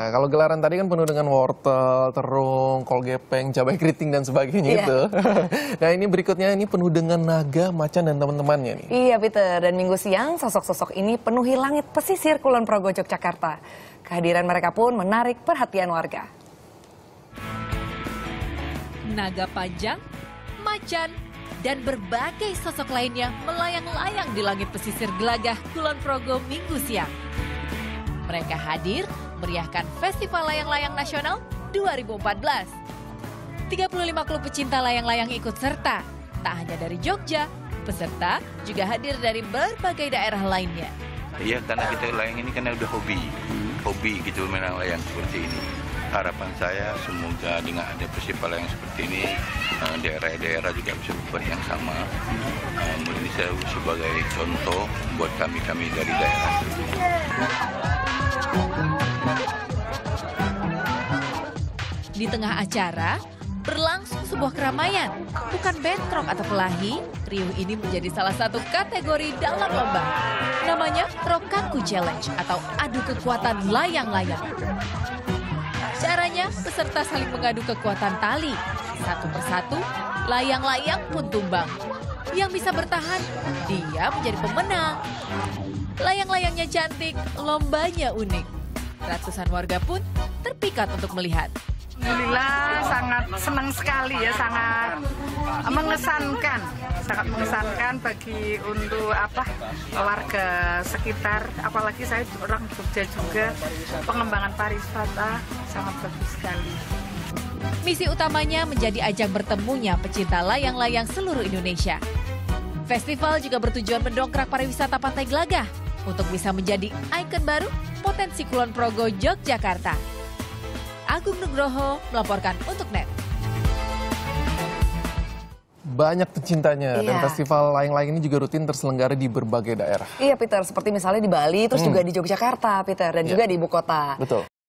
Nah, kalau gelaran tadi kan penuh dengan wortel, terung, kol gepeng, cabai keriting dan sebagainya Iya. itu. nah, ini berikutnya ini penuh dengan naga, macan dan teman-temannya nih. Iya Peter, dan minggu siang sosok-sosok ini penuhi langit pesisir Kulon Progo Yogyakarta. Kehadiran mereka pun menarik perhatian warga. naga panjang, macan, dan berbagai sosok lainnya melayang-layang di langit pesisir Gelagah Kulon Progo minggu siang. Mereka hadir meriahkan Festival Layang-Layang Nasional 2014. 35 klub pecinta layang-layang ikut serta. Tak hanya dari Jogja, peserta juga hadir dari berbagai daerah lainnya. Iya karena kita layang ini karena udah hobi, hobi gitu main layang seperti ini. Harapan saya semoga dengan ada festival yang seperti ini eh, daerah-daerah juga bisa berbuat yang sama. Eh, Mungkin sebagai contoh buat kami-kami dari daerah. Di tengah acara, berlangsung sebuah keramaian. Bukan bentrok atau kelahi, riuh ini menjadi salah satu kategori dalam lomba. Namanya Rokaku Challenge atau adu kekuatan layang-layang. Caranya, peserta saling mengadu kekuatan tali. Satu persatu, layang-layang pun tumbang. Yang bisa bertahan, dia menjadi pemenang. Layang-layangnya cantik, lombanya unik. Ratusan warga pun terpikat untuk melihat. Alhamdulillah sangat senang sekali ya, sangat mengesankan, sangat mengesankan bagi untuk apa warga sekitar, apalagi saya orang Jogja juga, pengembangan pariwisata sangat bagus sekali. Misi utamanya menjadi ajang bertemunya pecinta layang-layang seluruh Indonesia. Festival juga bertujuan mendongkrak pariwisata Pantai Gelagah untuk bisa menjadi ikon baru potensi Kulon Progo Yogyakarta. Agung Nugroho melaporkan untuk NET. Banyak pecintanya dan Iya. festival layang-layang ini juga rutin terselenggara di berbagai daerah. Iya Peter, seperti misalnya di Bali, terus juga di Yogyakarta Peter, dan Iya. juga di ibu kota. Betul.